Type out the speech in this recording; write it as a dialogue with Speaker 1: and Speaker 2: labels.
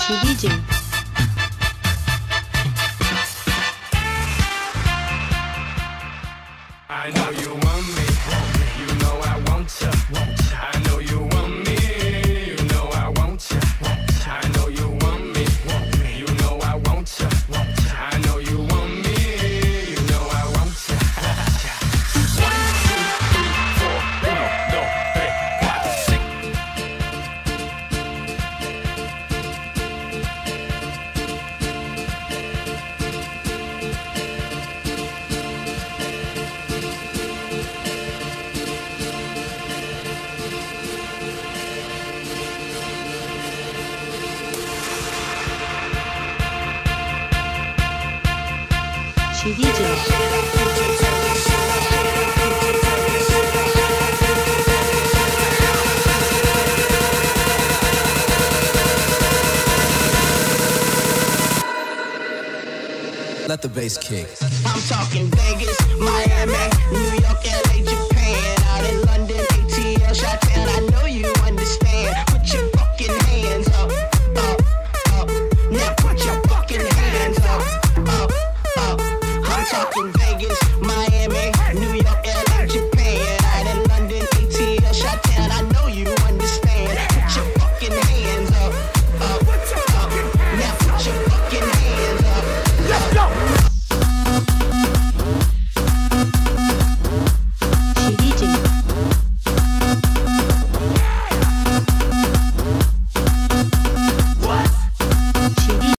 Speaker 1: 起
Speaker 2: 立，请。
Speaker 3: let the bass kick.
Speaker 4: I'm talking Vegas, Miami.